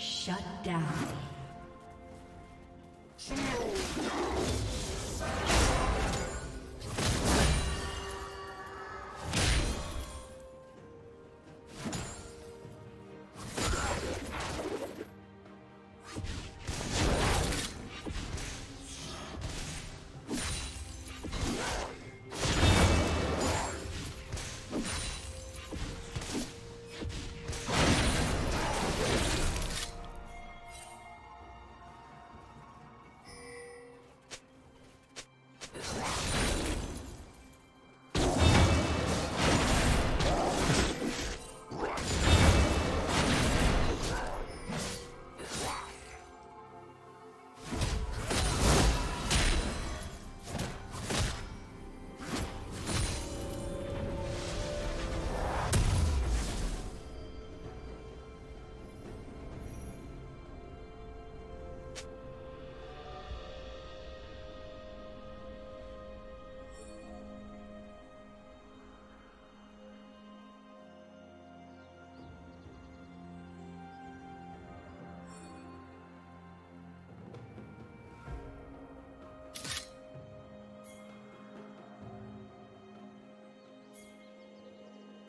Shut down.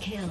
Kill.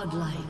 Godlike.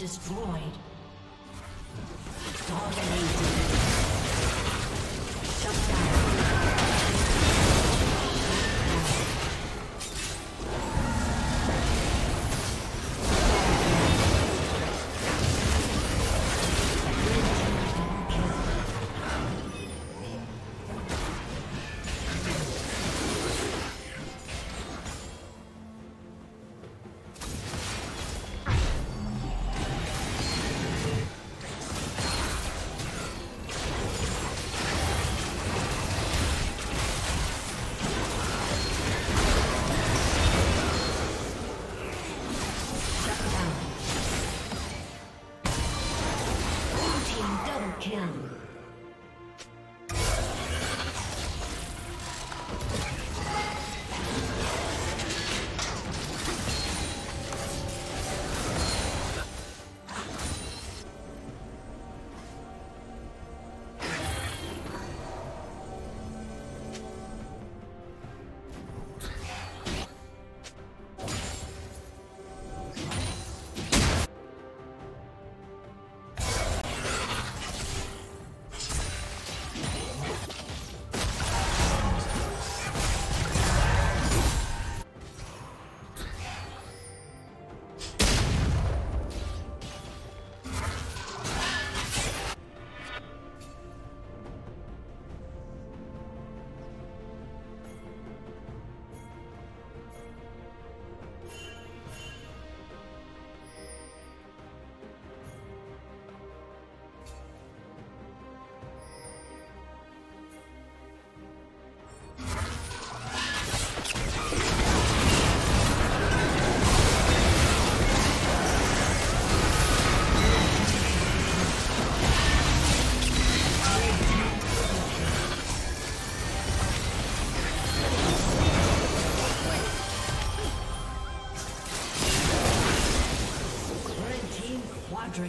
Destroyed.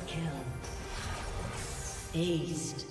Kill. Aced.